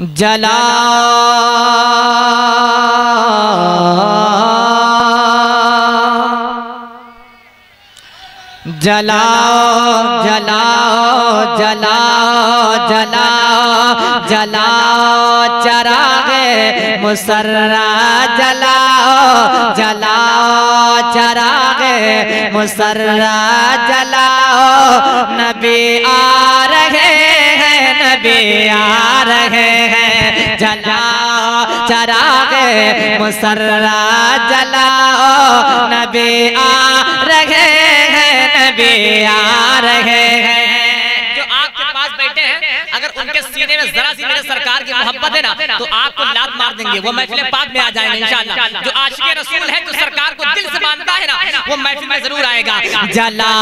जला जलाओ जलाओ जलाओ जलाओ जलाओ चरागे मुसर्रा जलाओ जलाओ चरागे मुसर्रा जलाओ नबी आ रहे नबी आ रहे हैं। जलाओ चरागे, मुसर्रा जलाओ नबी आ रहे हैं, नबी आ रहे हैं। उनके सीने में जरा सी मेरे सरकार की मोहब्बत है ना तो आपको लात मार देंगे। वो महफिल पाक में आ जाएँगे, इंशाल्लाह। जो आशिक रसूल है, जो सरकार को दिल से मानता है ना, वो महफिल में ज़रूर आएगा। जला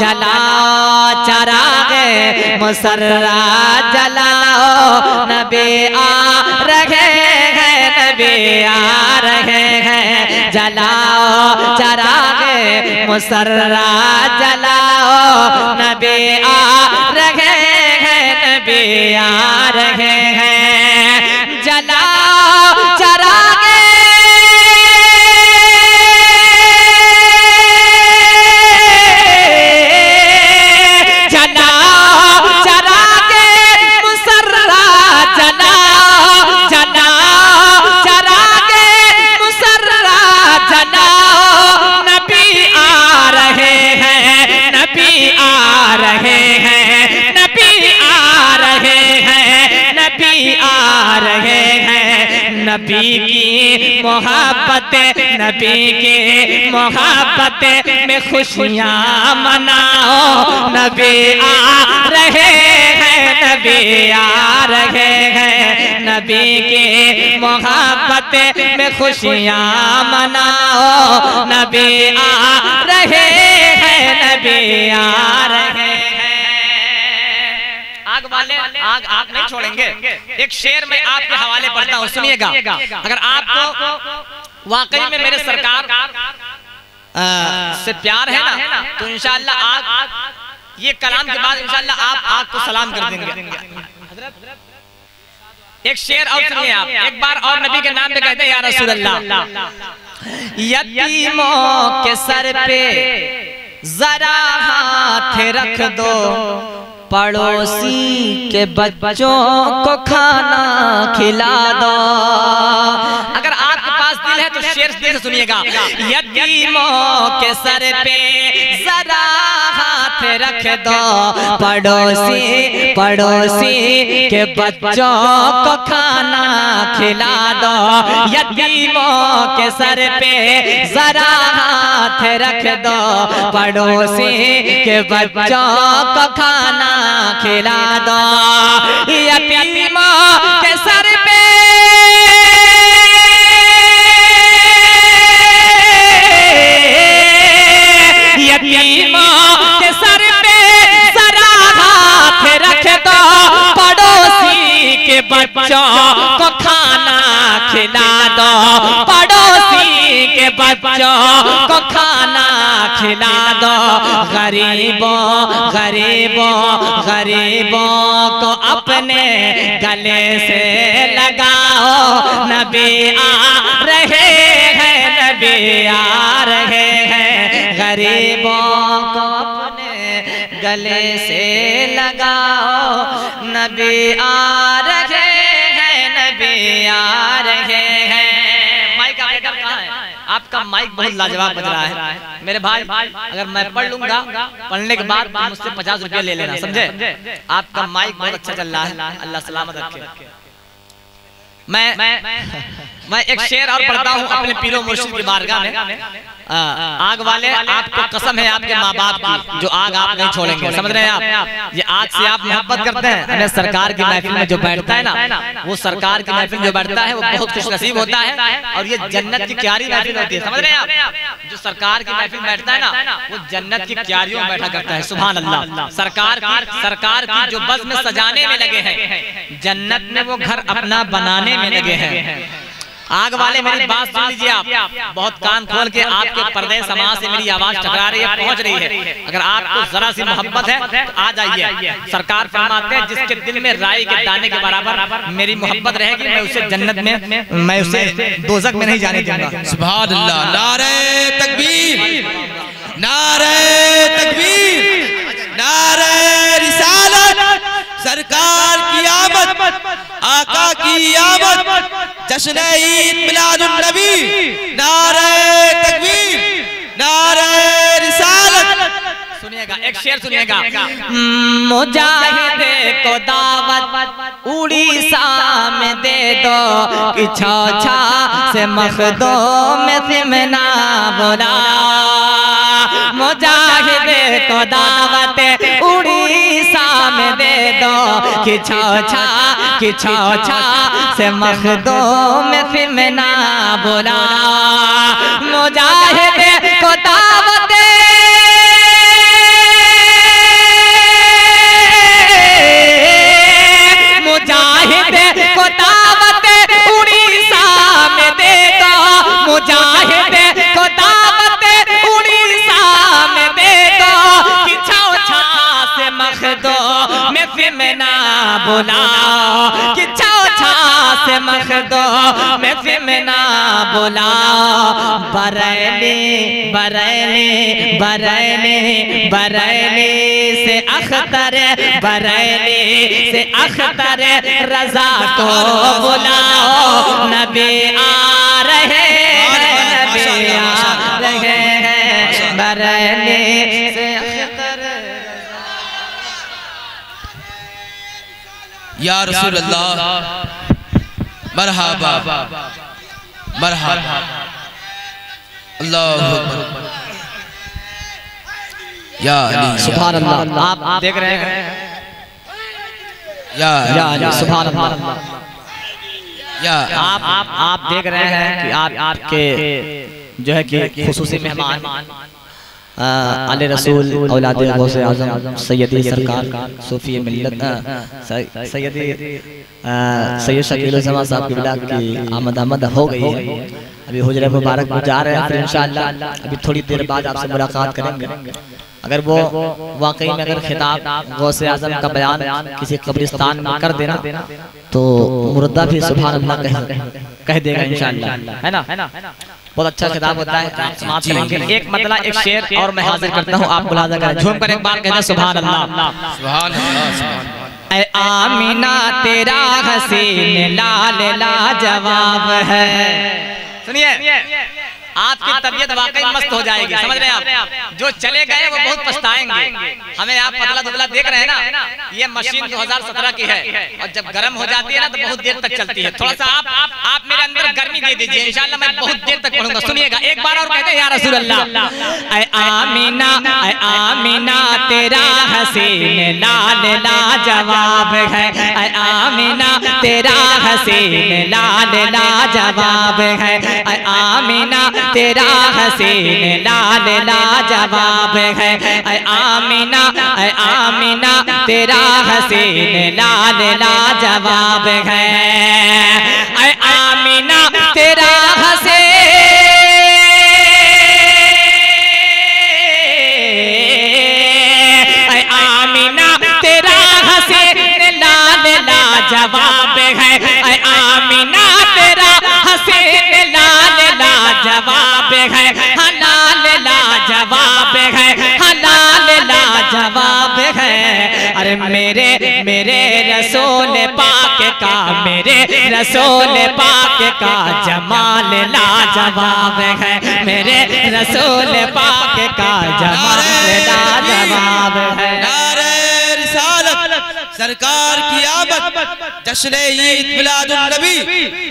जलाओ चरागे मुसर्रा जलाओ नबी आ रहे हैं, नबी आ रहे हैं। जलाओ चरागे मुसर्रा जलाओ नबी आ रहे हैं आ रहे हैं। नबी की मोहब्बत, नबी की मोहब्बत में खुशियाँ मनाओ। नबी आ रहे हैं, नबी आ रहे हैं। नबी की मोहब्बत में खुशियाँ मनाओ। नबी आ रहे हैं, नबी आ रहे हैं। आग वाले आग आग नहीं छोड़ेंगे। एक शेर में आपके हवाले पढ़ता हूँ सुनिएगा। अगर आपको वाकई में मेरे सरकार से प्यार है ना तो इंशाल्लाह आग ये कलाम के बाद इंशाल्लाह आप आग को सलाम कर देंगे। एक शेर और सुनिए आप। एक बार और नबी के नाम पे कहते हैं या रसूल अल्लाह यतीमों के सर पे जरा हाथ रख दो। पड़ोसी के बच्चों को खाना खिला दो। अगर आपके पास दिल है तो शेर से सुनिएगा। यतीमों के सर पे जरा हाथ रख दो। पड़ोसी पड़ोसी के बच्चों को खाना खिला दो। यतीमों के सर पे जरा हाथ रख दो। पड़ोसी के बच्चों को खाना खिला दो। यतीमों के सर बच्चों को खाना खिला दो। पड़ोसी के बच्चों को खाना खिला दो। गरीबों गरीबों गरीबों को अपने गले से लगाओ। नबी आ रहे हैं, नबी आ रहे हैं। गरीबों को अपने गले से लगाओ। नबी आ रहे आ रहे हैं। माइक कहाँ है? आपका माइक बहुत लाजवाब बज रहा है। मेरे भाई अगर मैं पढ़ लूँगा पढ़ने के बाद मुझसे पचास रुपया ले लेना समझे? आपका माइक बहुत अच्छा चल रहा है। अल्लाह सलामत रखे। मैं मैं एक शेर और पढ़ता हूँ अपने पीरो मुर्शिद की बारगाह में। आग वाले आपको कसम है आपके माँ बाप की जो आग आप नहीं छोड़ेंगे। समझ रहे हैं आप? ये आग से आप मोहब्बत करते हैं हमें सरकार की महफिल में जो बैठता है ना वो सरकार की महफिल में जो बैठता है वो बहुत खुश नसीब होता है और ये जन्नत की क्यारी महफिल होती है। समझ रहे हैं आप? जो सरकार की महफिल बैठता है ना वो जन्नत की क्यारियों में बैठा करता है। सुबह अल्लाह। सरकार सरकार की जो बस में सजाने में लगे हैं। जन्नत में वो घर अपना बनाने में लगे हैं आग वाले मेरी बात सुन लीजिए आप। बहुत कान खोल के आपके पर्दे समाज से मेरी आवाज़ टकरा रही है पहुँच रही है। अगर आपको जरा सी मोहब्बत है तो आ जाइए। सरकार फरमाते हैं जिसके दिल में राई के दाने के बराबर मेरी मोहब्बत रहेगी मैं उसे जन्नत में मैं उसे दोजक में नहीं जाने दूँगा। सुभान अल्लाह नारे तकबीर। नारे तकबीर। नारे रिसालत। सरकार की आमद आका की आमद जश्न ईद मिलादुन नबी नारे तकबीर नारे रिसालत। सुनिएगा एक शेर सुनिएगा। मुजाहिद को दावत उड़ीसा में दे दो कि छा छा से मखदो में सिमना बोला मुजाहिद को दावत दे कि छा कि छा से मखदो में सिमना बोला मुजाहिद को में फिमना बुला कि छा से मखदो में फिमना बुला, बरैली बरैली बरैली बरैली से अख्तर, बरैली से अख्तर रजा को बुलाओ नबी आ रहे नबी आ रहे बरैली से अख्तर या रसूल अल्लाह मरहबा। मरहबा। अल्लाह या अली। सुभान अल्लाह आप देख रहे हैं। या या अली, या सुभान अल्लाह या आप आप आप देख रहे हैं कि आप आपके जो है कि खुसूसी मेहमान। आ, अली रसूल औलाद गौस आज़म सैयदी सरकार सूफी मिल्लत आ, सै- सैयद शकील जमा साहब की बिला की आमद आमद हो गई है अभी हुजरे मुबारक में जा रहे हैं फिर इंशाअल्लाह अभी थोड़ी देर बाद आपसे मुलाकात करेंगे अगर वो वाकई में अगर खिताब गौसे आज़म का बयान किसी कब्रिस्तान में कर देना तो मुर्दा भी सुभान अल्लाह कह कह देगा इन है ना? है ना? बहुत अच्छा खिताब होता है। आप समाप्त करेंगे एक मतला एक शेर और मैं हाजिर करता हूँ आप मुलाजा करें। झूम कर एक बार कहते सुबह अल्लाह। आमीना तेरा हसीन लाल लाजवाब है। सुनिए। आपकी तबीयत वाकई मस्त हो जाएगी समझ रहे हैं आप? जो चले गए वो बहुत पछताएँगे। हमें आप पतला दुबला देख रहे हैं ना? ये मशीन 2017 की है। और जब गर्म हो जाती है ना तो बहुत देर तक चलती है। थोड़ा सा आप आप मेरे अंदर गर्मी दे दीजिए। इंशाल्लाह मैं बहुत देर तक पढ़ूँगा। सुनिएगा एक बार और कहते हैं या रसूल अल्लाह ऐ आमीना ऐ आमीना तेरा हसीन लाल लाजवाब है। ऐ आमीना तेरा हसीन लाल लाजवाब है। आमिना, तेरा हसीन लाल जवाब है। आमिना आमिना, तेरा हसीन लाल जवाब है। आमीना, तेरा लाजवाब है हलाल लाजवाब है हलाल लाजवाब है अरे मेरे मेरे रसूल पाक का मेरे रसूल पाक का जमाल लाजवाब है मेरे रसूल पाक का जमाल लाजवाब है। नारे रिसालत। सरकार की आमद जश्न ईद मिलादुन नबी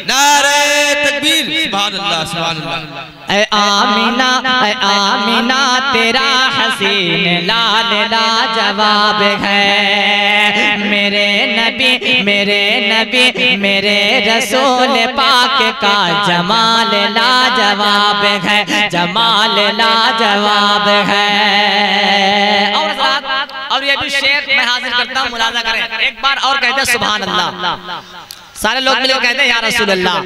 नारे तकबीर सुभान अल्लाह सुभान अल्लाह। ऐ आमीना ऐ आमीना, तेरा हसीन लाल ला जवाब है। मेरे नबी मेरे नबी, मेरे रसूल पाक का जमाल ला जवाब है, जमाल ला जवाब है। और भी शेर मैं हाजिर करता हूँ मुलाजा करें। एक बार और कहते हैं सुभान अल्लाह। सारे लोग मिलकर कहते हैं या रसूल अल्लाह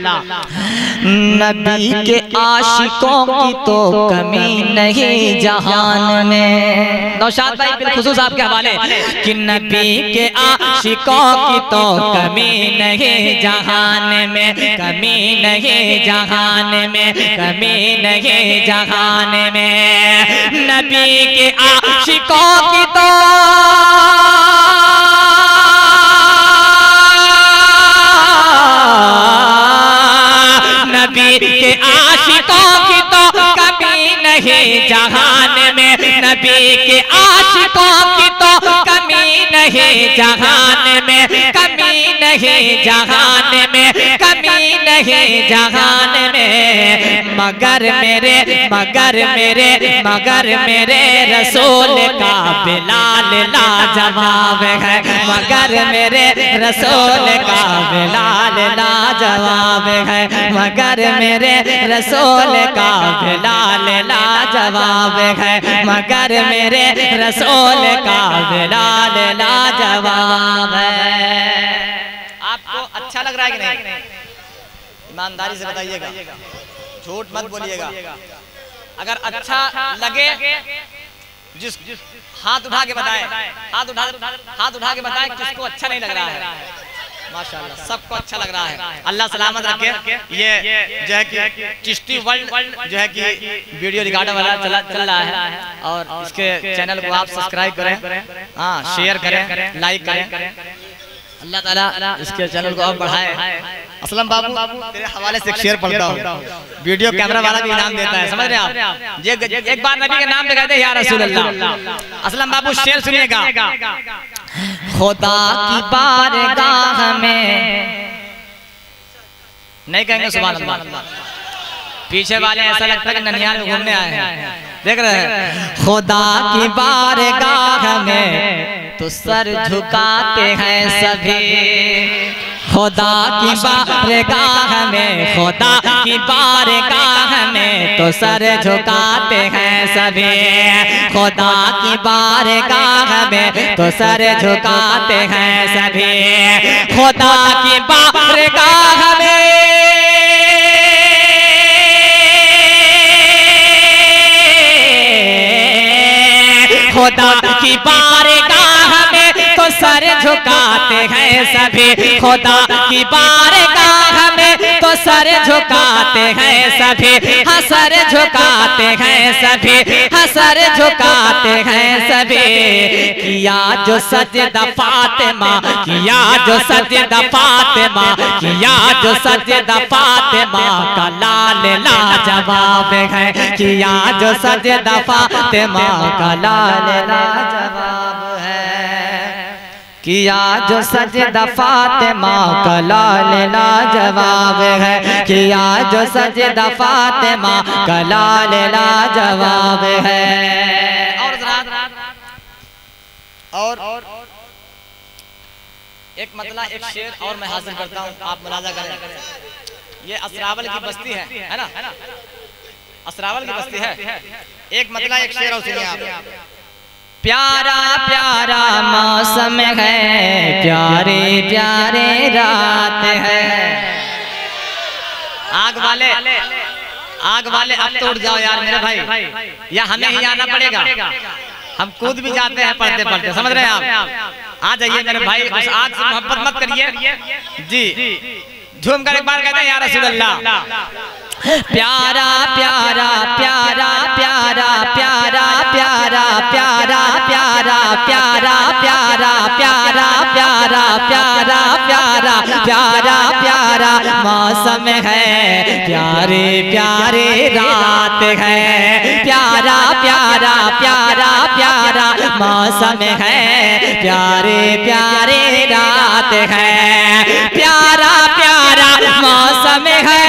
नबी के आशिकों की तो कमी नहीं जहान में नौशाद भाई बिलखुसूस आपके हवाले कि नबी के आशिकों की तो कमी नहीं जहान में कमी नहीं जहान में कमी नहीं जहान में नबी के आशिकों की तो। नबी के आशिकों की तो कभी नहीं जहान में। नबी के आशिकों की नहीं जहान में, कमी नहीं जहान में, कमी नहीं जहान में। मगर मेरे मगर मेरे मगर मेरे रसूल का बिलाल लाजवाब है। मगर मेरे रसूल का बिलाल लाजवाब है। मगर मेरे रसूल का बिलाल लाजवाब है। मगर मेरे रसूल का बिलाल लाजवाब है। आपको अच्छा लग रहा है कि नहीं? ईमानदारी से बताइएगा। झूठ मत बोलिएगा। अगर अच्छा लगे जिस हाथ उठा के बताए। हाथ उठा हाथ उठा के बताए किसको अच्छा नहीं लग रहा है। माशाल्लाह सबको अच्छा लग रहा है। अल्लाह सलामत रखे। ये जो है कि चिश्ती वर्ल्ड जो है कि वीडियो रिकॉर्डर वाला चला चल रहा है। और इसके चैनल को आप सब्सक्राइब करें। हाँ शेयर करें लाइक करें। अल्लाह ताला इसके चैनल को और बढ़ाए। असलम बाबू तेरे हवाले से शेर पढ़ता हूँ। वीडियो कैमरा वाला भी इनाम देता है समझ रहे आप? ये एक बार नबी के नाम पे कहते हैं या रसूल अल्लाह असलम बाबू शेर सुनिएगा। खुदा की बारगाह में। नहीं कहेंगे सुबह पीछे वाले ऐसा लगता है कि ननियाल में घूमने आए हैं। देख रहे हैं। खुदा की बारगाह में तो सर झुकाते हैं सभी। खुदा की बारगाह में खुदा की बारगाह में तो सर झुकाते हैं सभी। खुदा की बारगाह में तो सर झुकाते हैं सभी। खुदा की बारगाह में। खुदा की बारगाह में सर झुकाते हैं सभी। खुदा की बारगाह में तो सर झुकाते हैं सभी। हसर झुकाते हैं सभी। हसर झुकाते हैं सभी। किया जो सत्य सजदा फातिमा, किया जो सत्य सजदा फातिमा, किया जो सत्य सजदा फातिमा, का लाल लाजवाब है। किया जो सत्य सजदा फातिमा, का लाल लाजवाब है किया जो सजदा फातिमा का लाल लाजवाब है। किया जो सजदा फातिमा का लाल लाजवाब है। और जरा और एक मतला एक शेर और मैं हासिल करता हूँ। आप मुलाजा करें। ये असरावल की बस्ती है है ना? असरावल की बस्ती है। एक मतला एक शेर और सुनिए आप। प्यारा प्यारा मौसम है, प्यारे प्यारे रात है। आग वाले आग वाले अब तो उठ जाओ यार मेरे भाई। या हमें ही आना पड़ेगा। हम कूद भी जाते हैं पढ़ते पढ़ते। समझ रहे हैं आप? आ जाइए मेरे भाई, उस आग से मोहब्बत मत करिए। जी। झूम कर एक बार कहते हैं यार रसूल अल्लाह प्यारा प्यारा प्यारा प्यारा प्यारा प्यारा मौसम है। प्यारे प्यारे रात है। प्यारा प्यारा प्यारा प्यारा मौसम है। प्यारे प्यारे रात है। प्यारा प्यारा मौसम है।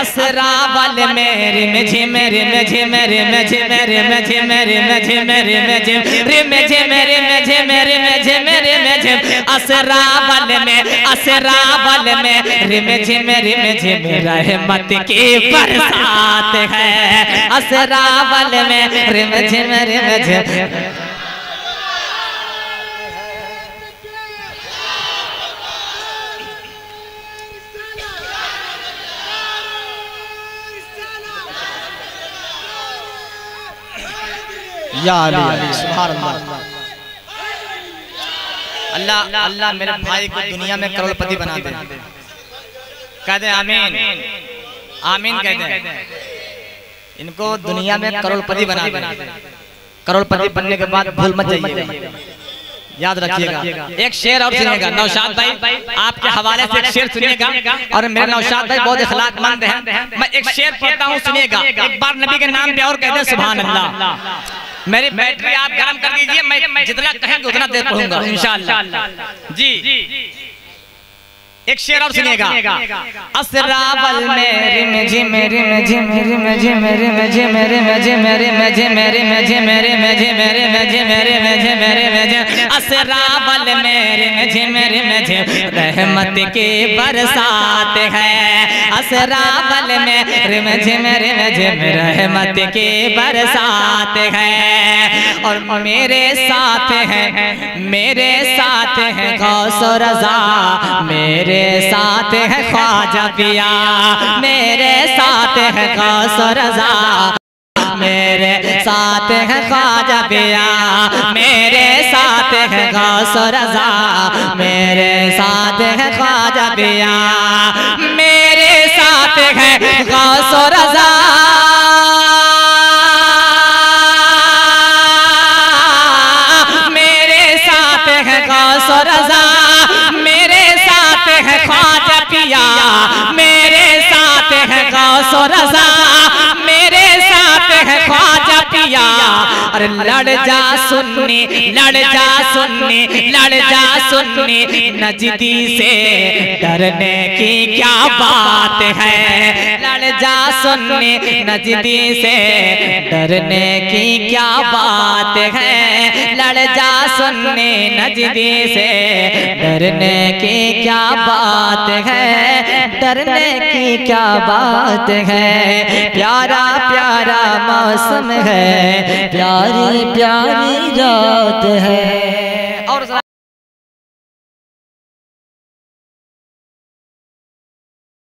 है प्यारी प्यारी रात है असरावल में रिम झिम रिम झिम रिम झिम रिम झिम रिम झिम रिम झिम रिम झिम रिम झिम रिम झिम रिम झिम असरावल में में रिम झिम रिम झिम रहमत की बरसात है असरावल में रिम झिम रिम झिम या अली सुभान अल्लाह अल्लाह अल्लाह मेरे भाई को दुनिया में करोड़पति बना दे। कह दे आमीन। आमीन कह दे। इनको दुनिया में करोड़पति बना दे। करोड़पति बनने के बाद भूल मत जाइएगा याद रखिएगा। एक शेर और सुनिएगा। नौशाद भाई आपके हवाले से एक शेर सुनिएगा और मेरे नौशाद भाई बहुत इखलाकमंद हैं। मैं एक शेर पढ़ता हूँ सुनिएगा। एक बार नबी के नाम पे और कहते हैं सुभान अल्लाह मेरी बैटरी आप गर्म कर दीजिए मैं जितना कहेंगे उतना देर पढ़ूँगा इंशाल्लाह। जी। एक शेर और सुनिएगा असरावल में रिम झिम रिम झिम रिम झिम रिम झिम रिम झिम रिम झिम रिम झिम रिम झिम रिम झिम रिम झिम रिम झिम असरावल में रिम झिम रिम झिम रहमत की बरसात है असरावल में रिम झिम रिम झिम रहमत की बरसात है और मेरे साथ हैं मेरे साथ हैं गौस रजा मेरे साथ है ख्वाजा पिया मेरे साथ है गौस रजा। मेरे साथ है ख्वाजा पिया मेरे साथ है गौस रजा। मेरे साथ है ख्वाजा पिया मेरे साथ है pasado. अरे लड़ जा सुन्नी, लड़ जा सुन्नी, लड़ जा सुन्नी। नजदी से डरने की क्या बात है? लड़ जा सुन्नी, नजदी से डरने की क्या बात है? लड़ जा सुन्नी, नजदी से डरने की क्या बात है? डरने की क्या बात है? प्यारा प्यारा मौसम है, प्यारी प्यारी प्यारी रात है। और